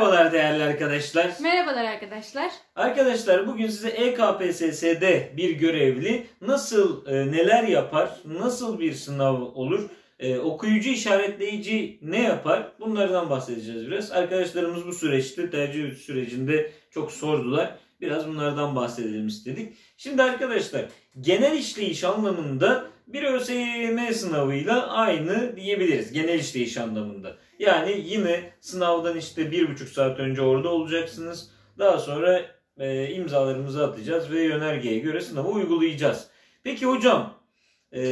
Merhabalar değerli arkadaşlar. Merhabalar arkadaşlar. Arkadaşlar bugün size EKPSS'de bir görevli nasıl e, neler yapar, nasıl bir sınav olur, e, okuyucu işaretleyici ne yapar bunlardan bahsedeceğiz biraz. Arkadaşlarımız bu süreçte tercih sürecinde çok sordular. Biraz bunlardan bahsedelim istedik. Şimdi arkadaşlar genel işleyiş anlamında bir ÖSYM sınavıyla aynı diyebiliriz. Genel işleyiş anlamında. Yani yine sınavdan işte bir buçuk saat önce orada olacaksınız. Daha sonra e, imzalarımızı atacağız ve yönergeye göre sınavı uygulayacağız. Peki hocam e,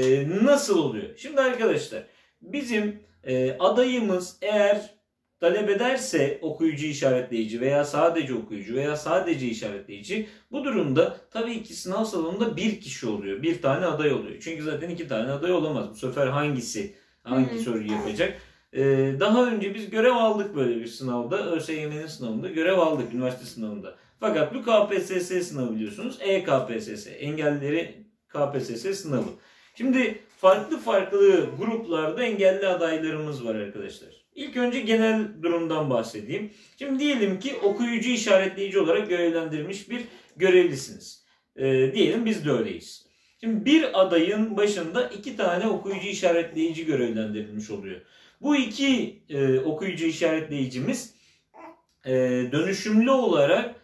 nasıl oluyor? Şimdi arkadaşlar bizim e, adayımız eğer talep ederse okuyucu işaretleyici veya sadece okuyucu veya sadece işaretleyici bu durumda tabii ki sınav salonunda bir kişi oluyor. Bir tane aday oluyor. Çünkü zaten iki tane aday olamaz. Bu sefer hangisi hangi soruyu yapacak? Ee, daha önce biz görev aldık böyle bir sınavda. ÖSYM'nin sınavında görev aldık üniversite sınavında. Fakat bu KPSS sınavı biliyorsunuz. EKPSS. Engellileri KPSS sınavı. Şimdi farklı farklı gruplarda engelli adaylarımız var arkadaşlar. İlk önce genel durumdan bahsedeyim. Şimdi diyelim ki okuyucu işaretleyici olarak görevlendirilmiş bir görevlisiniz. Ee, diyelim biz de öyleyiz. Şimdi bir adayın başında iki tane okuyucu işaretleyici görevlendirilmiş oluyor. Bu iki e, okuyucu işaretleyicimiz e, dönüşümlü olarak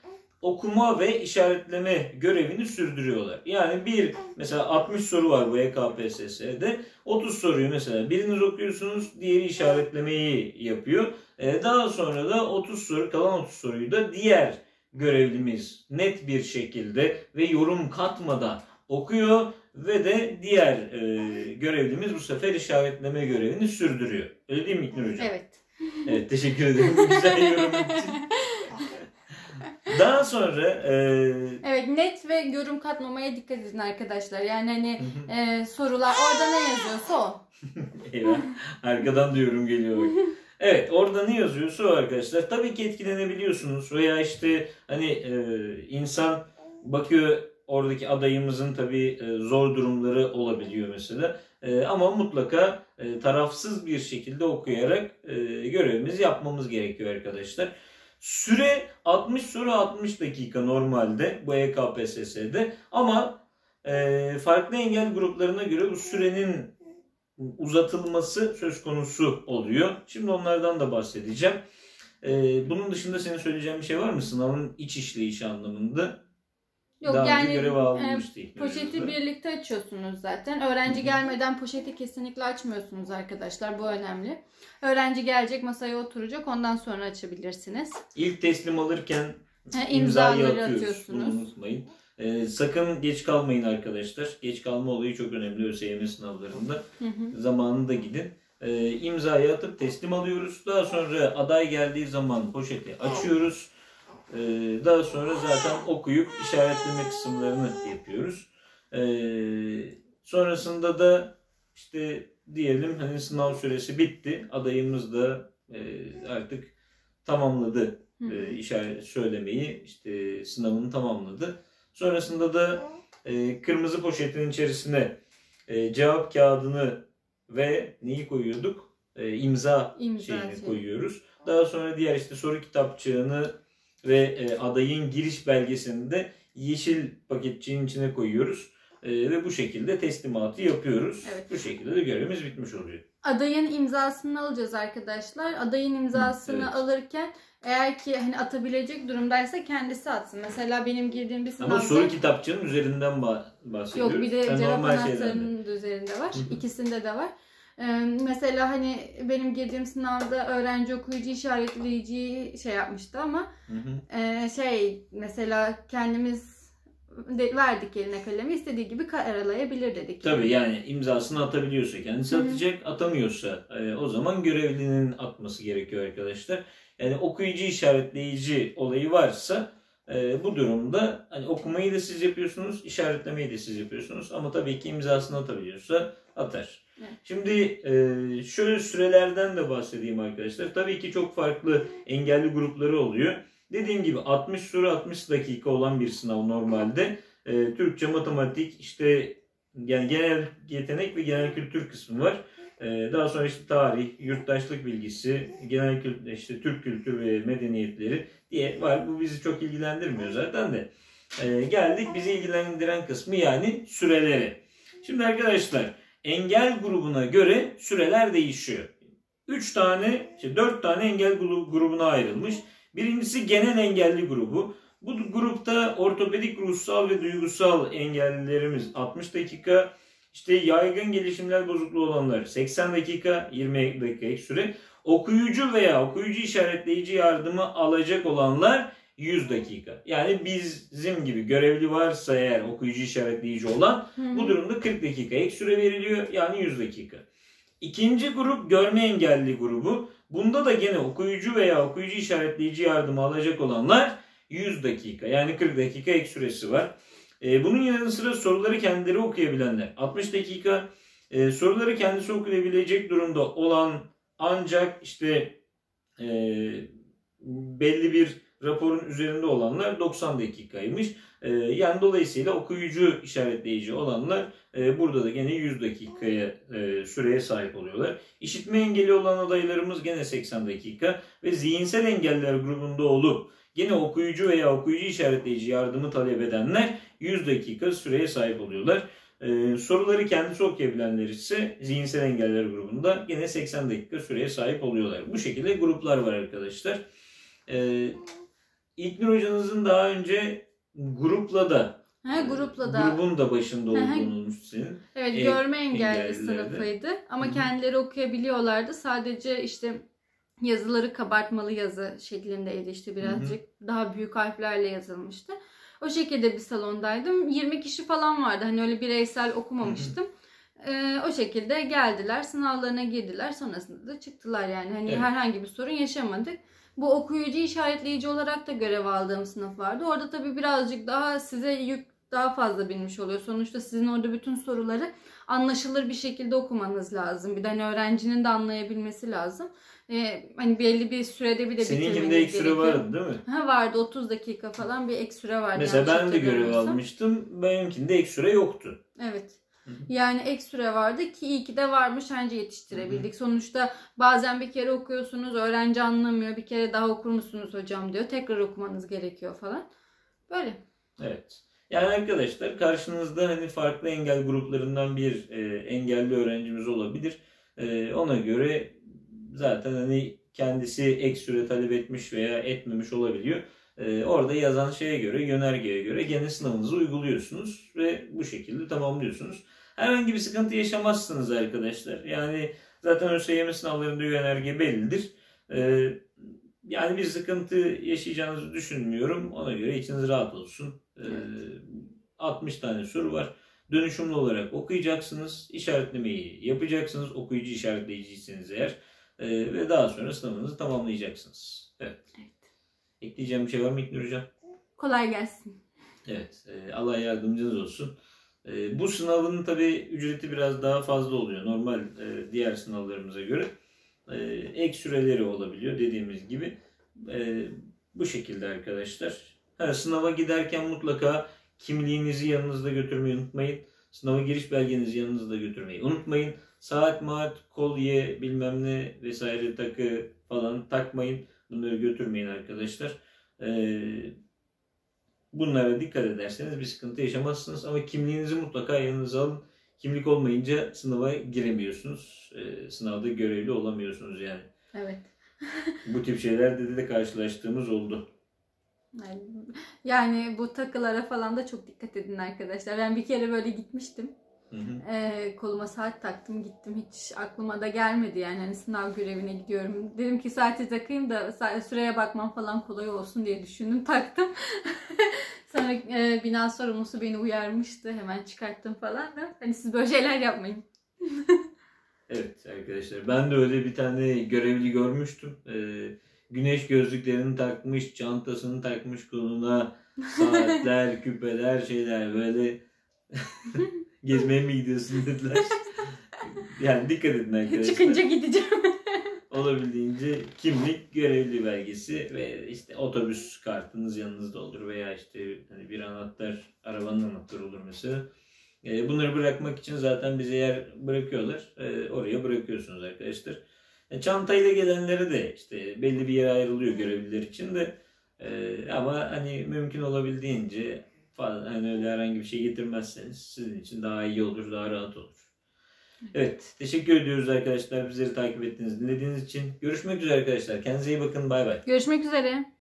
okuma ve işaretleme görevini sürdürüyorlar. Yani bir mesela 60 soru var bu EKPSS'de. 30 soruyu mesela biriniz okuyorsunuz, diğeri işaretlemeyi yapıyor. E, daha sonra da 30 soru kalan 30 soruyu da diğer görevlimiz net bir şekilde ve yorum katmadan okuyor ve de diğer e, görevlimiz bu sefer işaretleme görevini sürdürüyor. Öyle değil mi İknur Hocam? Evet. Evet teşekkür ederim güzel yorum için. Daha sonra e, Evet net ve yorum katmamaya dikkat edin arkadaşlar. Yani hani e, sorular orada ne yazıyorsa o. eyvah, arkadan da yorum geliyor bak. Evet orada ne yazıyorsa o arkadaşlar. Tabii ki etkilenebiliyorsunuz veya işte hani e, insan bakıyor oradaki adayımızın tabii e, zor durumları olabiliyor mesela. E, ama mutlaka e, tarafsız bir şekilde okuyarak görevimizi yapmamız gerekiyor arkadaşlar. Süre 60 soru 60 dakika normalde bu EKPSS'de ama farklı engel gruplarına göre bu sürenin uzatılması söz konusu oluyor. Şimdi onlardan da bahsedeceğim. Bunun dışında senin söyleyeceğin bir şey var mı? Sınavın iç işleyişi anlamında. Yok Daha yani görev e, alınmıştı. poşeti birlikte açıyorsunuz zaten. Öğrenci gelmeden poşeti kesinlikle açmıyorsunuz arkadaşlar. Bu önemli. Öğrenci gelecek masaya oturacak ondan sonra açabilirsiniz. İlk teslim alırken Ha, imzaları atıyoruz. atıyorsunuz. Bunu unutmayın. Ee, sakın geç kalmayın arkadaşlar. Geç kalma olayı çok önemli ÖSYM sınavlarında. Hı hı. Zamanında gidin. Ee, imzayı atıp teslim alıyoruz. Daha sonra aday geldiği zaman poşeti açıyoruz. Ee, daha sonra zaten okuyup işaretleme kısımlarını yapıyoruz. Ee, sonrasında da işte diyelim hani sınav süresi bitti. Adayımız da e, artık tamamladı e, işaret söylemeyi işte sınavını tamamladı. Sonrasında da e, kırmızı poşetin içerisine e, cevap kağıdını ve neyi koyuyorduk? E, imza, İmza şeyini şey. koyuyoruz. Daha sonra diğer işte soru kitapçığını ve e, adayın giriş belgesini de yeşil paketçiğin içine koyuyoruz. E, ve bu şekilde teslimatı yapıyoruz. Evet. Bu şekilde de görevimiz bitmiş oluyor. Adayın imzasını alacağız arkadaşlar. Adayın imzasını evet. alırken eğer ki hani atabilecek durumdaysa kendisi atsın. Mesela benim girdiğim bir sınavda Ama soru kitapçığının üzerinden bah- bahsediyoruz. yok bir de cevap anahtarının üzerinde var. Hı hı. İkisinde de var. Mesela hani benim girdiğim sınavda öğrenci okuyucu işaretleyiciyi şey yapmıştı ama Hı hı. şey mesela kendimiz de, verdik eline kalemi istediği gibi karalayabilir dedik. Tabii yani imzasını atabiliyorsa kendisi Hı hı. atacak, atamıyorsa e, o zaman görevlinin atması gerekiyor arkadaşlar. Yani okuyucu işaretleyici olayı varsa e, bu durumda hani okumayı da siz yapıyorsunuz, işaretlemeyi de siz yapıyorsunuz ama tabii ki imzasını atabiliyorsa atar. Şimdi e, şöyle sürelerden de bahsedeyim arkadaşlar. Tabii ki çok farklı engelli grupları oluyor. Dediğim gibi 60 soru 60 dakika olan bir sınav normalde. E, Türkçe, matematik, işte yani genel yetenek ve genel kültür kısmı var. E, daha sonra işte tarih, yurttaşlık bilgisi, genel kültür, işte Türk kültür ve medeniyetleri diye var. Bu bizi çok ilgilendirmiyor zaten de. Ee, geldik bizi ilgilendiren kısmı yani süreleri. Şimdi arkadaşlar engel grubuna göre süreler değişiyor. 3 tane, işte 4 tane engel gru- grubuna ayrılmış. Birincisi genel engelli grubu. Bu grupta ortopedik, ruhsal ve duygusal engellilerimiz 60 dakika, işte yaygın gelişimler bozukluğu olanlar 80 dakika, 20 dakika süre. Okuyucu veya okuyucu işaretleyici yardımı alacak olanlar 100 dakika. Yani bizim gibi görevli varsa eğer okuyucu işaretleyici olan bu durumda 40 dakika ek süre veriliyor yani 100 dakika. İkinci grup görme engelli grubu. Bunda da gene okuyucu veya okuyucu işaretleyici yardımı alacak olanlar 100 dakika. Yani 40 dakika ek süresi var. Ee, bunun yanı sıra soruları kendileri okuyabilenler 60 dakika. Ee, soruları kendisi okuyabilecek durumda olan ancak işte e, belli bir raporun üzerinde olanlar 90 dakikaymış. Ee, yani dolayısıyla okuyucu işaretleyici olanlar e, burada da gene 100 dakikaya e, süreye sahip oluyorlar. İşitme engeli olan adaylarımız gene 80 dakika ve zihinsel engeller grubunda olup gene okuyucu veya okuyucu işaretleyici yardımı talep edenler 100 dakika süreye sahip oluyorlar. Ee, soruları kendisi okuyabilenler ise zihinsel engeller grubunda gene 80 dakika süreye sahip oluyorlar. Bu şekilde gruplar var arkadaşlar. Ee, İlknur hocanızın daha önce grupla da Ha, grupla da. grubun da başında olduğunu senin. Evet E- görme engelli engellilerde. sınıfıydı ama Hı hı. kendileri okuyabiliyorlardı. Sadece işte yazıları kabartmalı yazı şeklindeydi işte birazcık daha büyük harflerle yazılmıştı. O şekilde bir salondaydım. 20 kişi falan vardı. Hani öyle bireysel okumamıştım. Ee, o şekilde geldiler, sınavlarına girdiler. Sonrasında da çıktılar yani. Hani Evet. herhangi bir sorun yaşamadık. Bu okuyucu işaretleyici olarak da görev aldığım sınıf vardı. Orada tabii birazcık daha size yük daha fazla binmiş oluyor. Sonuçta sizin orada bütün soruları anlaşılır bir şekilde okumanız lazım. Bir de hani öğrencinin de anlayabilmesi lazım. Ee, hani belli bir sürede bir de Seninkinde bitirmeniz ek süre vardı değil mi? Ha vardı 30 dakika falan bir ek süre vardı. Mesela ben de görev almıştım. Benimkinde ek süre yoktu. Evet. Yani ek süre vardı ki iyi ki de varmış anca yetiştirebildik. Sonuçta bazen bir kere okuyorsunuz öğrenci anlamıyor. Bir kere daha okur musunuz hocam diyor. Tekrar okumanız gerekiyor falan. Böyle. Evet. Yani arkadaşlar karşınızda hani farklı engel gruplarından bir e, engelli öğrencimiz olabilir. E, ona göre zaten hani kendisi ek süre talep etmiş veya etmemiş olabiliyor. E, orada yazan şeye göre, yönergeye göre gene sınavınızı uyguluyorsunuz ve bu şekilde tamamlıyorsunuz. Herhangi bir sıkıntı yaşamazsınız arkadaşlar. Yani zaten ÖSYM sınavlarında yönerge bellidir. E, yani bir sıkıntı yaşayacağınızı düşünmüyorum. Ona göre içiniz rahat olsun. Ee, 60 tane soru var. Dönüşümlü olarak okuyacaksınız. işaretlemeyi yapacaksınız. Okuyucu işaretleyiciyseniz eğer. Ee, ve daha sonra sınavınızı tamamlayacaksınız. Evet. Ekleyeceğim bir şey var mı İknur Hocam? Kolay gelsin. Evet. e, Allah yardımcınız olsun. E, bu sınavın tabi ücreti biraz daha fazla oluyor. Normal e, diğer sınavlarımıza göre. E, ek süreleri olabiliyor dediğimiz gibi. E, bu şekilde arkadaşlar. Ha, sınava giderken mutlaka kimliğinizi yanınızda götürmeyi unutmayın. Sınava giriş belgenizi yanınızda götürmeyi unutmayın. Saat, maat, kolye, bilmem ne vesaire takı falan takmayın. Bunları götürmeyin arkadaşlar. Ee, bunlara dikkat ederseniz bir sıkıntı yaşamazsınız. Ama kimliğinizi mutlaka yanınıza alın. Kimlik olmayınca sınava giremiyorsunuz. Ee, sınavda görevli olamıyorsunuz yani. Evet. Bu tip şeylerde de karşılaştığımız oldu. Yani bu takılara falan da çok dikkat edin arkadaşlar. Ben bir kere böyle gitmiştim. Hı hı. Ee, koluma saat taktım gittim hiç aklıma da gelmedi yani hani sınav görevine gidiyorum. Dedim ki saati takayım da süreye bakmam falan kolay olsun diye düşündüm taktım. Sonra e, bina sorumlusu beni uyarmıştı hemen çıkarttım falan da hani siz böyle şeyler yapmayın. Evet arkadaşlar ben de öyle bir tane görevli görmüştüm. Ee, güneş gözlüklerini takmış, çantasını takmış koluna, saatler, küpeler, şeyler böyle gezmeye mi gidiyorsun dediler. Yani dikkat edin arkadaşlar. Çıkınca gideceğim. Olabildiğince kimlik, görevli belgesi ve işte otobüs kartınız yanınızda olur veya işte hani bir anahtar, arabanın anahtarı olur mesela. E, bunları bırakmak için zaten bize yer bırakıyorlar. E, oraya bırakıyorsunuz arkadaşlar. E, çantayla gelenlere de işte belli bir yere ayrılıyor görevliler için de. Ama hani mümkün olabildiğince falan hani öyle herhangi bir şey getirmezseniz sizin için daha iyi olur, daha rahat olur. Evet, teşekkür ediyoruz arkadaşlar bizleri takip ettiğiniz, dinlediğiniz için. Görüşmek üzere arkadaşlar. Kendinize iyi bakın. Bay bay. Görüşmek üzere.